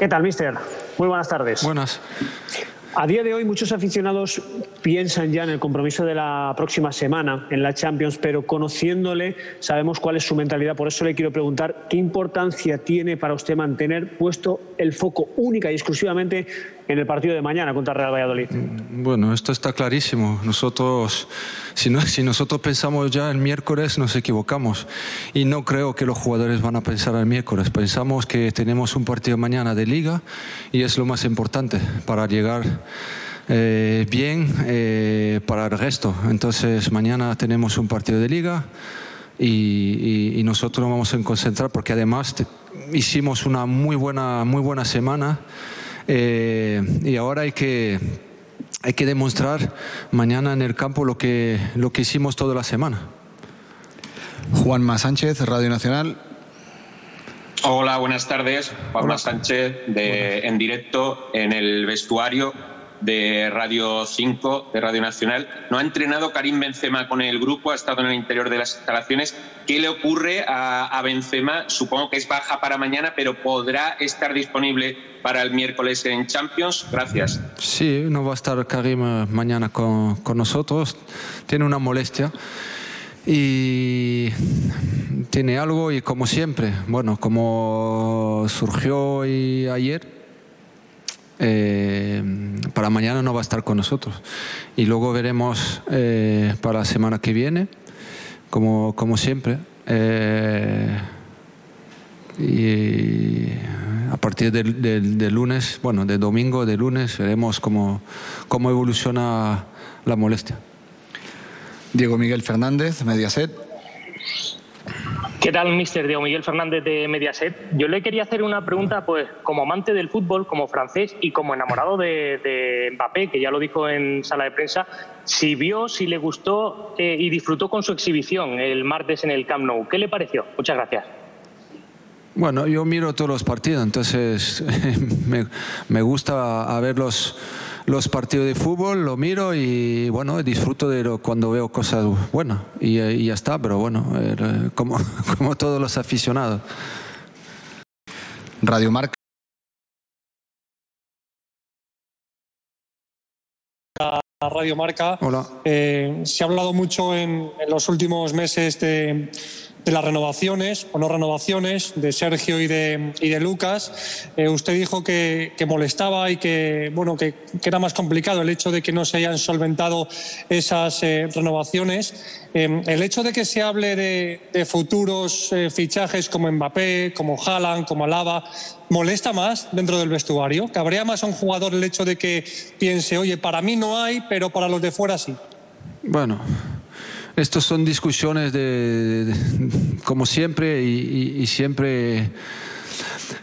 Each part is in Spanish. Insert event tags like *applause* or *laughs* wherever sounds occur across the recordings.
¿Qué tal, mister? Muy buenas tardes. Buenas. A día de hoy muchos aficionados piensan ya en el compromiso de la próxima semana en la Champions, pero conociéndole sabemos cuál es su mentalidad. Por eso le quiero preguntar qué importancia tiene para usted mantener puesto el foco única y exclusivamente en el partido de mañana contra Real Valladolid. Bueno, esto está clarísimo. Nosotros, si, no, si nosotros pensamos ya el miércoles, nos equivocamos. Y no creo que los jugadores van a pensar el miércoles. Pensamos que tenemos un partido mañana de liga y es lo más importante para llegar eh, bien eh, para el resto. Entonces, mañana tenemos un partido de liga. Y, nosotros nos vamos a concentrar porque además hicimos una muy buena, muy buena semana eh, y ahora hay que, hay que demostrar mañana en el campo lo que, lo que hicimos toda la semana. Juanma Sánchez, Radio Nacional. Hola, buenas tardes. Juanma Sánchez, de, en directo en el vestuario de Radio 5, de Radio Nacional. No ha entrenado Karim Benzema con el grupo, ha estado en el interior de las instalaciones. ¿Qué le ocurre a, Benzema? Supongo que es baja para mañana, pero podrá estar disponible para el miércoles en Champions. Gracias. Sí, no va a estar Karim eh, mañana con, nosotros. Tiene una molestia y tiene algo y como siempre, bueno, como surgió ayer, eh, para mañana no va a estar con nosotros. Y luego veremos eh, para la semana que viene, como, como siempre. Eh, y a partir del, lunes, bueno, de domingo, de lunes, veremos cómo, cómo evoluciona la molestia. Diego Miguel Fernández, Mediaset. ¿Qué tal, mister Diego Miguel Fernández de Mediaset? Yo le quería hacer una pregunta, pues, como amante del fútbol, como francés y como enamorado de, Mbappé, que ya lo dijo en sala de prensa, si vio, si le gustó eh, y disfrutó con su exhibición el martes en el Camp Nou. ¿Qué le pareció? Muchas gracias. Bueno, yo miro todos los partidos, entonces *laughs* me, gusta verlos los partidos de fútbol, lo miro y bueno, disfruto de cuando veo cosas buenas y, ya está, pero bueno, eh, como, *laughs* como todos los aficionados. Radio Marca. Radio Marca. Hola. Eh, se ha hablado mucho en, en los últimos meses de de las renovaciones o no renovaciones de Sergio y de, y de Lucas. Eh, usted dijo que, molestaba y que, bueno, que, era más complicado el hecho de que no se hayan solventado esas eh, renovaciones. Eh, el hecho de que se hable de, futuros fichajes como Mbappé, como Haaland, como Alaba, ¿molesta más dentro del vestuario? ¿Cabrea más a un jugador el hecho de que piense, oye, para mí no hay, pero para los de fuera sí? Bueno, estas son discusiones de, como siempre y, siempre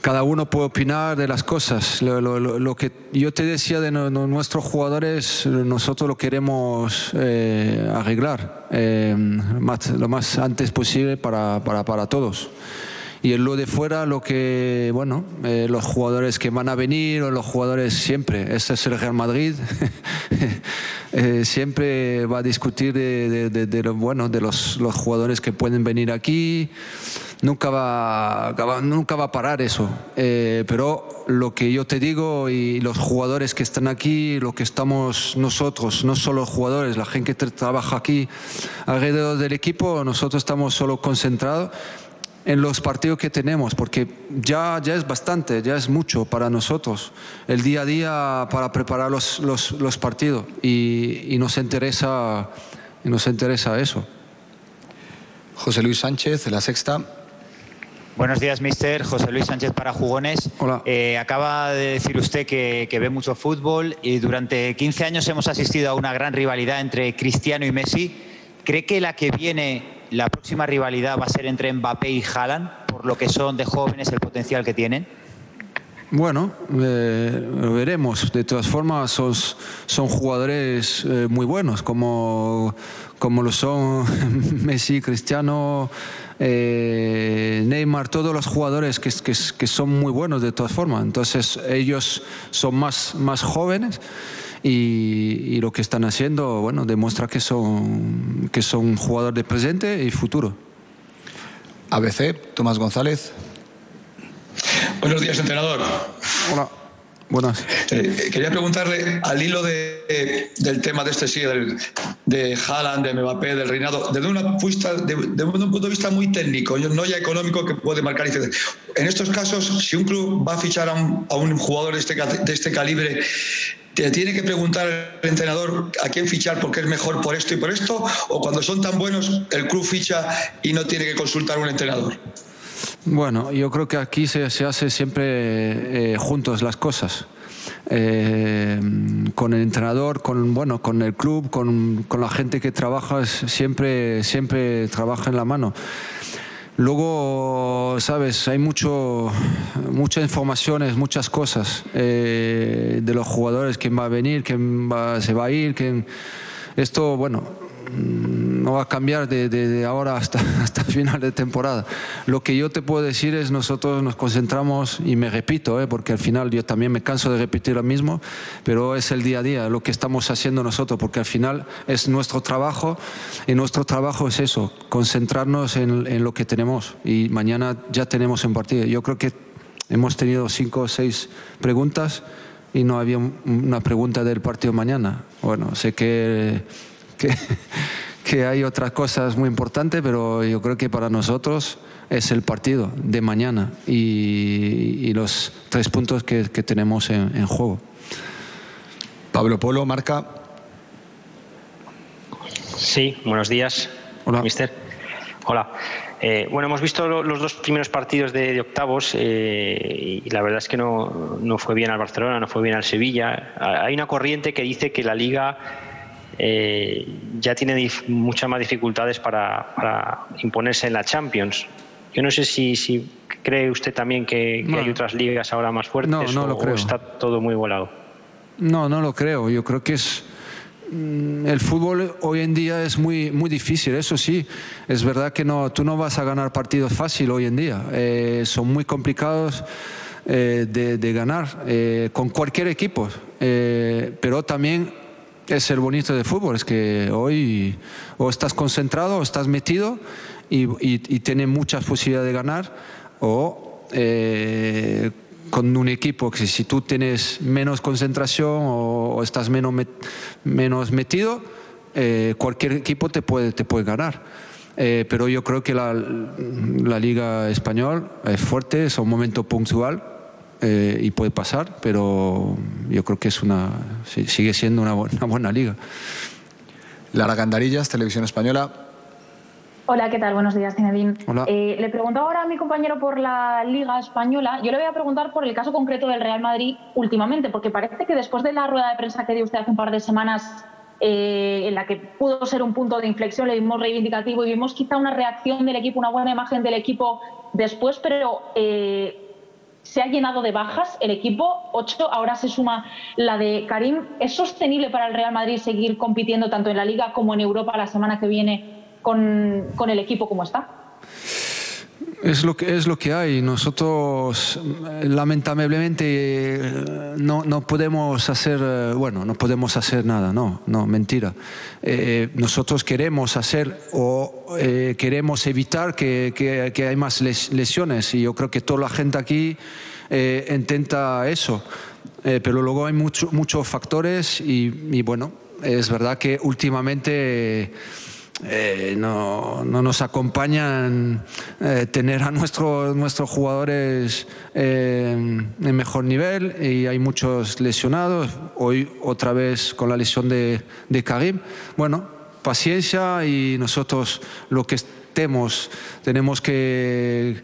cada uno puede opinar de las cosas. Lo, que yo te decía de nuestros jugadores, nosotros lo queremos eh, arreglar eh, lo más antes posible para, para, para todos y en lo de fuera lo que bueno eh, los jugadores que van a venir o los jugadores siempre este es el Real Madrid *laughs* eh, siempre va a discutir de, de, lo, bueno de los, los, jugadores que pueden venir aquí. Nunca va, nunca va a parar eso. Eh, pero lo que yo te digo y los jugadores que están aquí lo que estamos nosotros no solo los jugadores la gente que trabaja aquí alrededor del equipo nosotros estamos solo concentrados en los partidos que tenemos, porque ya, ya es bastante, ya es mucho para nosotros, el día a día para preparar los, los, los partidos y, y, nos, interesa, y nos interesa eso. José Luis Sánchez, de La Sexta. Buenos días, mister. José Luis Sánchez para Jugones. Hola. Eh, acaba de decir usted que, que, ve mucho fútbol y durante 15 años hemos asistido a una gran rivalidad entre Cristiano y Messi. ¿Cree que la que viene la próxima rivalidad va a ser entre Mbappé y Haaland, por lo que son de jóvenes, el potencial que tienen? Bueno, eh, veremos. De todas formas, son, jugadores eh, muy buenos, como, como lo son *laughs* Messi, Cristiano, eh, Neymar, todos los jugadores que, que, que, son muy buenos de todas formas. Entonces, ellos son más, más jóvenes y, lo que están haciendo, bueno, demuestra que son, que son jugadores de presente y futuro. ABC, Tomás González. Buenos días, entrenador. Hola. Buenas. Eh, quería preguntarle al hilo de, del tema de este sí, del, de Haaland, de Mbappé, del reinado, desde una de, de, un punto de vista muy técnico, no ya económico que puede marcar. En estos casos, si un club va a fichar a un, a un jugador de este, de este calibre, te tiene que preguntar el entrenador a quién fichar porque es mejor por esto y por esto, o cuando son tan buenos, el club ficha y no tiene que consultar a un entrenador. Bueno, yo creo que aquí se, se hace siempre eh, juntos las cosas. Eh, con el entrenador, con bueno, con el club, con, con la gente que trabaja, siempre, siempre trabaja en la mano. Luego, sabes, hay mucho, muchas informaciones, muchas cosas eh, de los jugadores, quién va a venir, quién va, se va a ir, quién... Esto, bueno, no va a cambiar de, ahora hasta, *laughs* hasta final de temporada. Lo que yo te puedo decir es nosotros nos concentramos, y me repito, ¿eh? porque al final yo también me canso de repetir lo mismo, pero es el día a día, lo que estamos haciendo nosotros, porque al final es nuestro trabajo y nuestro trabajo es eso, concentrarnos en, en lo que tenemos y mañana ya tenemos en partido. Yo creo que hemos tenido cinco o seis preguntas y no había una pregunta del partido mañana. Bueno, sé que *laughs* que, hay otras cosas muy importantes, pero yo creo que para nosotros es el partido de mañana y, los tres puntos que, tenemos en, juego. Pablo Polo, marca. Sí, buenos días. Hola. Mister. Hola. Eh, bueno, hemos visto los dos primeros partidos de, octavos eh, y la verdad es que no, no, fue bien al Barcelona, no fue bien al Sevilla. Hay una corriente que dice que la liga eh, ya tiene muchas más dificultades para, imponerse en la Champions. Yo no sé si, si cree usted también que, hay otras ligas ahora más fuertes no, o, está todo muy volado. No, no lo creo. Yo creo que es mm, el fútbol hoy en día es muy muy difícil. Eso sí, es verdad que no tú no vas a ganar partidos fácil hoy en día. Eh, son muy complicados. Eh, de, de, ganar con cualquier equipo, pero también es el bonito de fútbol, es que hoy o estás concentrado o estás metido y, y, tienes muchas posibilidades de ganar o eh, con un equipo que si tú tienes menos concentración o, estás menos, menos metido, eh, cualquier equipo te puede, te puede ganar. Eh, pero yo creo que la, la Liga Española es fuerte, es un momento puntual eh, y puede pasar, pero yo creo que es una, sigue siendo *laughs* una, buena liga. Lara Gandarillas, Televisión Española. Hola, ¿qué tal? Buenos días, Zinedine. Eh, le pregunto ahora a mi compañero por la Liga Española. Yo le voy a preguntar por el caso concreto del Real Madrid últimamente, porque parece que después de la rueda de prensa que dio usted hace un par de semanas, eh, en la que pudo ser un punto de inflexión, le vimos reivindicativo y vimos quizá una reacción del equipo, una buena imagen del equipo después, pero se ha llenado de bajas el equipo, ocho, ahora se suma la de Karim. ¿Es sostenible para el Real Madrid seguir compitiendo tanto en la Liga como en Europa la semana que viene con, con el equipo como está? Es lo que es lo que hay. Nosotros lamentablemente no, no podemos hacer eh, bueno, no podemos hacer nada. No, no, mentira. Eh, nosotros queremos hacer o eh, queremos evitar que, que, que, hay más lesiones y yo creo que toda la gente aquí intenta eso. pero luego hay muchos factores y, y bueno, es verdad que últimamente eh, no, no, nos acompañan eh, tener a nuestros nuestros jugadores eh, en mejor nivel y hay muchos lesionados. Hoy otra vez con la lesión de, de Karim. Bueno, paciencia y nosotros lo que estemos tenemos que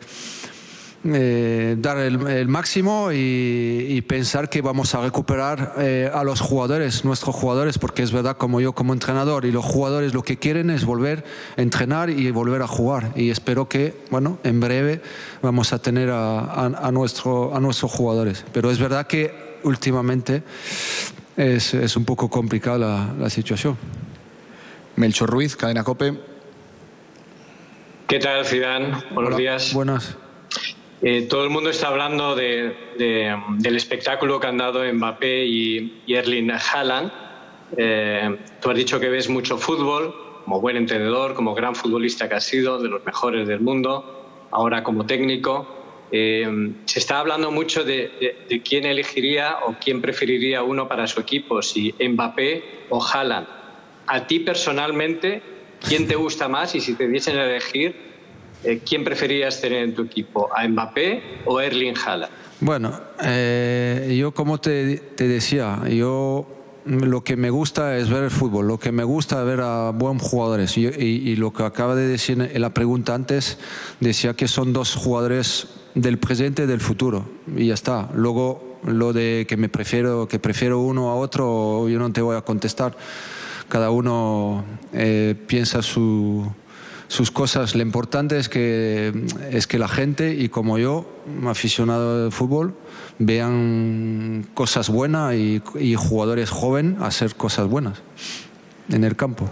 eh, dar el, máximo y, pensar que vamos a recuperar eh, a los jugadores, nuestros jugadores, porque es verdad como yo como entrenador y los jugadores lo que quieren es volver a entrenar y volver a jugar y espero que, bueno, en breve vamos a tener a, nuestro, a nuestros jugadores. Pero es verdad que últimamente es, es un poco complicada la, la situación. Melchor Ruiz, Cadena Cope. ¿Qué tal, Zidane? Buenos días. Buenas. Eh, todo el mundo está hablando de, del espectáculo que han dado Mbappé y, Erling Haaland. Eh, tú has dicho que ves mucho fútbol, como buen entendedor, como gran futbolista que has sido, de los mejores del mundo, ahora como técnico. Eh, se está hablando mucho de, quién elegiría o quién preferiría uno para su equipo, si Mbappé o Haaland. A ti personalmente, ¿quién te gusta más? Y si te diesen elegir, eh, ¿quién preferirías tener en tu equipo? ¿A Mbappé o Erling Haaland? Bueno, eh, yo como te, te decía, yo lo que me gusta es ver el fútbol, lo que me gusta es ver a buenos jugadores. Y, lo que acaba de decir en la pregunta antes, decía que son dos jugadores del presente y del futuro. Y ya está. Luego, lo de que me prefiero, que prefiero uno a otro, yo no te voy a contestar. Cada uno eh, piensa sus cosas. Lo importante es que, es que la gente, y como yo, aficionado al fútbol, vean cosas buenas y, jugadores jóvenes hacer cosas buenas en el campo.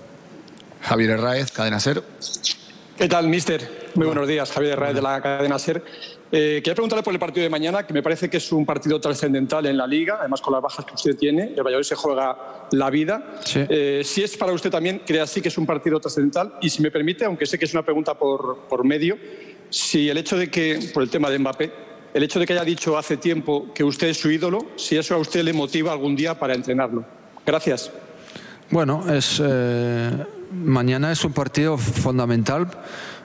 Javier Herráez, Cadena Ser. ¿Qué tal, mister? Muy buenos días, Javier Herráez de la Cadena Ser. Eh, quería preguntarle por el partido de mañana, que me parece que es un partido trascendental en la Liga, además con las bajas que usted tiene. El Valladolid se juega la vida. Eh, si es para usted también, cree así que es un partido trascendental. Y si me permite, aunque sé que es una pregunta por, por medio, si el hecho de que, por el tema de Mbappé, el hecho de que haya dicho hace tiempo que usted es su ídolo, si eso a usted le motiva algún día para entrenarlo. Gracias. Bueno, es, eh, mañana es un partido fundamental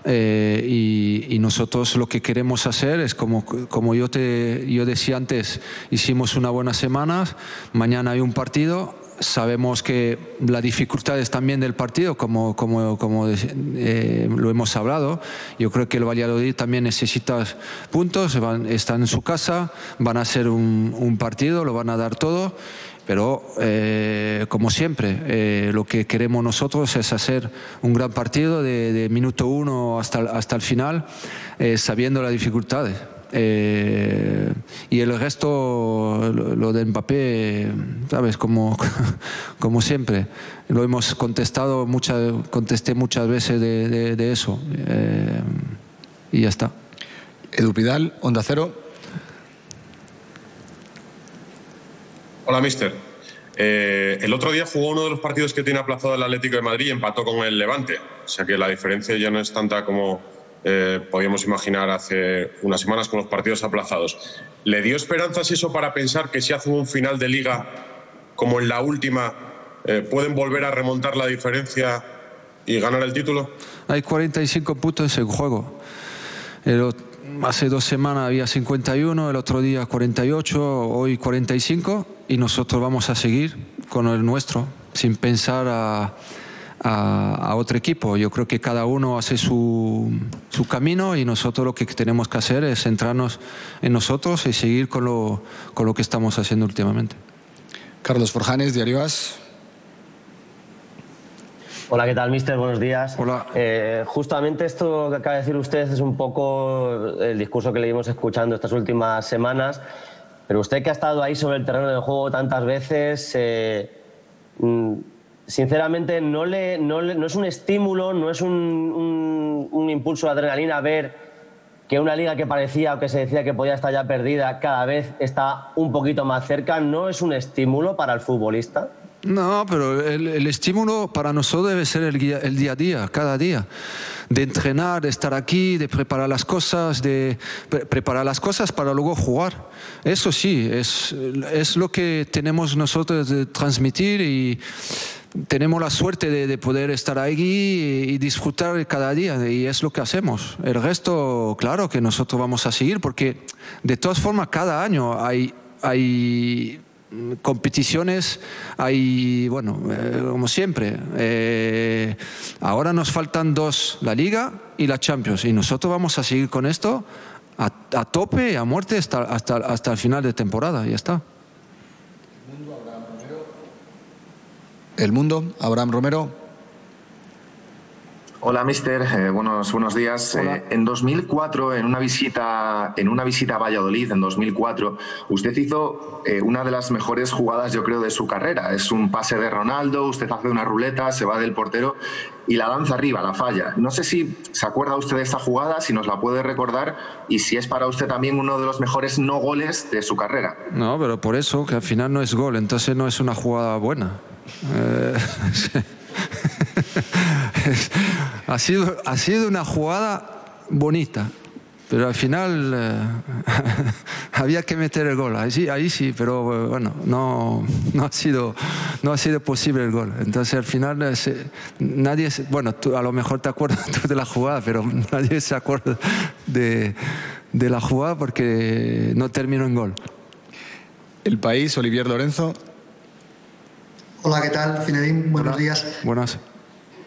eh, y, nosotros lo que queremos hacer es, como, como yo, te, yo decía antes, hicimos una buena semana, mañana hay un partido, sabemos que la dificultad es también del partido, como, como, como eh, lo hemos hablado. Yo creo que el Valladolid también necesita puntos, están en su casa, van a hacer un, un partido, lo van a dar todo. Pero, eh, como siempre, eh, lo que queremos nosotros es hacer un gran partido de, de minuto uno hasta, hasta el final, sabiendo las dificultades. Eh, y el resto, lo, de Mbappé, sabes, como, *laughs* como siempre, lo hemos contestado, muchas, contesté muchas veces de, eso. Eh, y ya está. Edu Pidal, Onda Cero. Hola, mister. Eh, el otro día jugó uno de los partidos que tiene aplazado el Atlético de Madrid y empató con el Levante. O sea que la diferencia ya no es tanta como, eh, podíamos imaginar hace unas semanas con los partidos aplazados. ¿Le dio esperanzas eso para pensar que si hacen un final de liga como en la última, eh, pueden volver a remontar la diferencia y ganar el título? Hay 45 puntos en juego. hace dos semanas había 51, el otro día 48, hoy 45 y nosotros vamos a seguir con el nuestro sin pensar a a, otro equipo. Yo creo que cada uno hace su, su, camino y nosotros lo que tenemos que hacer es centrarnos en nosotros y seguir con lo, con lo que estamos haciendo últimamente. Carlos Forjanes, Diario As. Hola, ¿qué tal, mister? Buenos días. Hola. Eh, justamente esto que acaba de decir usted es un poco el discurso que le íbamos escuchando estas últimas semanas, pero usted que ha estado ahí sobre el terreno del juego tantas veces, eh, mm, sinceramente no, le, no, es un estímulo, no es un, impulso de adrenalina ver que una liga que parecía o que se decía que podía estar ya perdida cada vez está un poquito más cerca, ¿no es un estímulo para el futbolista? No, pero el, estímulo para nosotros debe ser el, día a día, cada día. De entrenar, de estar aquí, de preparar las cosas, de preparar las cosas para luego jugar. Eso sí, es, es lo que tenemos nosotros de transmitir y tenemos la suerte de, poder estar ahí y, disfrutar cada día y es lo que hacemos. El resto, claro que nosotros vamos a seguir porque de todas formas cada año hay, hay competiciones, hay, bueno, eh, como siempre, eh, ahora nos faltan dos, la Liga y la Champions y nosotros vamos a seguir con esto a, tope, a muerte hasta, hasta, hasta el final de temporada, ya está. El Mundo, Abraham Romero. Hola, mister. Eh, buenos, buenos días. Eh, en 2004, en una visita, en una visita a Valladolid, en 2004, usted hizo eh, una de las mejores jugadas, yo creo, de su carrera. Es un pase de Ronaldo. Usted hace una ruleta, se va del portero y la lanza arriba, la falla. No sé si se acuerda usted de esta jugada, si nos la puede recordar y si es para usted también uno de los mejores no goles de su carrera. No, pero por eso que al final no es gol, entonces no es una jugada buena. *laughs* *laughs* Ha, sido, ha sido una jugada bonita, pero al final eh, *laughs* había que meter el gol. Ahí sí, ahí sí pero eh, bueno, no, no, ha sido, no ha sido posible el gol. Entonces al final eh, nadie, bueno, tú, a lo mejor te acuerdas *laughs* tú de la jugada, pero nadie se acuerda de, de la jugada porque no terminó en gol. El país, Olivier Lorenzo. Hola, ¿qué tal? Zinedine, buenos días. Buenas.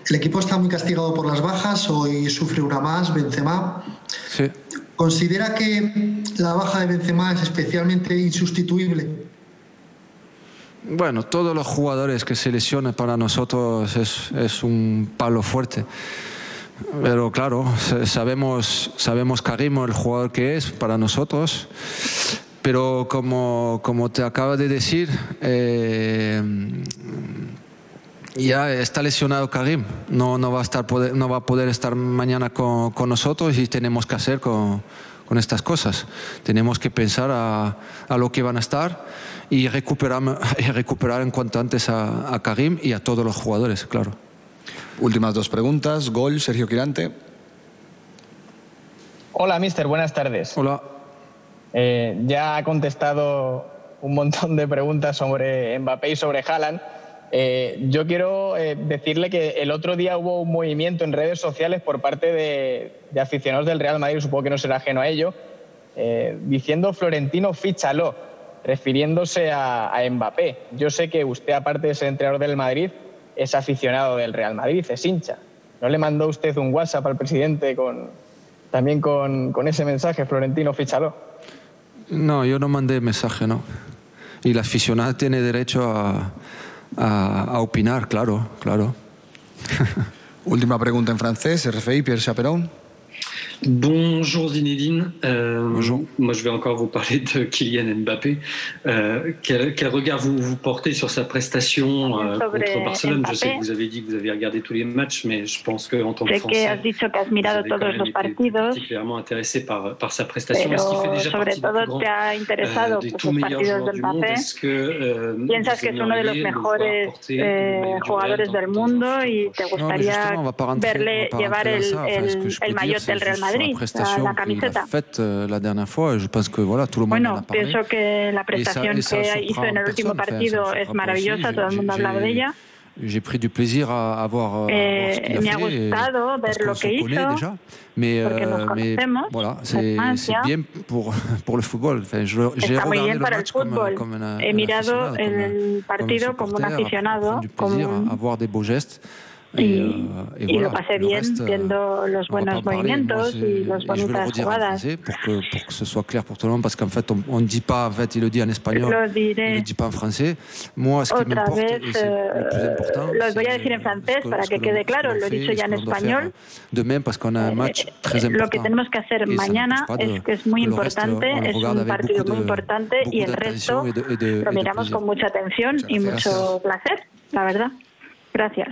El equipo está muy castigado por las bajas, hoy sufre una más, Benzema. Sí. ¿Considera que la baja de Benzema es especialmente insustituible? Bueno, todos los jugadores que se lesionen para nosotros es, es un palo fuerte. Pero claro, sabemos, sabemos Karim, el jugador que es para nosotros. Pero como, como te acaba de decir, eh, ya está lesionado Karim, no, no, va, a estar no va a poder estar mañana con, con nosotros y tenemos que hacer con, con, estas cosas. Tenemos que pensar a, a, lo que van a estar y recuperar, *laughs* y recuperar en cuanto antes a, a, Karim y a todos los jugadores, claro. Últimas dos preguntas. Gol, Sergio Quirante. Hola, mister, buenas tardes. Hola. Eh, ya ha contestado un montón de preguntas sobre Mbappé y sobre Haaland. Eh, yo quiero eh, decirle que el otro día hubo un movimiento en redes sociales por parte de, aficionados del Real Madrid, supongo que no será ajeno a ello, eh, diciendo Florentino fíchalo, refiriéndose a, Mbappé. Yo sé que usted, aparte de ser entrenador del Madrid, es aficionado del Real Madrid, es hincha. ¿No le mandó usted un WhatsApp al presidente con, también con, ese mensaje, Florentino fíchalo? No, yo no mandé mensaje, no. Y la aficionada tiene derecho a a, a opinar, claro, claro. *laughs* Última pregunta en francés, RFI, Pierre Chaperon. Bonjour Zinedine. Euh, Bonjour. Moi, je vais encore vous parler de Kylian Mbappé. Euh, quel, quel, regard vous, vous, portez sur sa prestation euh, contre Barcelone? Mbappé. Je sais que vous avez dit que vous avez regardé tous les matchs, mais je pense qu'en tant que Français, has dicho que has mirado vous todos los partidos, particulièrement intéressé par, par sa prestation. Est-ce qu'il fait déjà partie du plus ha interesado des tout meilleurs joueurs de du monde? Mbappé. Est-ce que euh, Piensas que es uno de los mejores eh, jugadores del mundo y te gustaría verle llevar el, que maillot c'est del Real la Madrid, la, prestation la qu'il camiseta. a faite euh, la dernière fois. Et je pense que voilà, tout le monde en Bueno, a parlé. pienso que la prestación ça que surprend hizo en el último personne, enfin, partido ça es surprend maravillosa, aussi. todo el mundo ha J'ai- hablado de ella. J'ai pris du plaisir à, à voir, euh, Eh, voir ce qu'il a me fait, ver lo que hizo, déjà. Mais, euh, mais voilà, c'est bien pour, *laughs* pour le football. Enfin, J'ai regardé le match comme, un, He un mirado el partido como un aficionado, du plaisir à voir des beaux gestes. Y, euh, et y voilà, lo pasé bien reste, euh, viendo los buenos en. Moi, movimientos c'est- y las bonitas en jugadas. français pour que, pour que ce soit clair pour tout le monde, parce qu'en fait, on ne dit pas, en fait, il le dit en espagnol, Lo il ne le dit pas en français. Moi, ce qui m'importe, plus eh, los voy a decir en francés para que que quede claro, lo he dicho ya en español. Demain, parce qu'on a un match très Eh, important. Lo que tenemos que hacer mañana de- es que es muy importante, es un partido muy de- importante y el resto de- de- lo de miramos con mucha atención y mucho placer, la verdad. Gracias.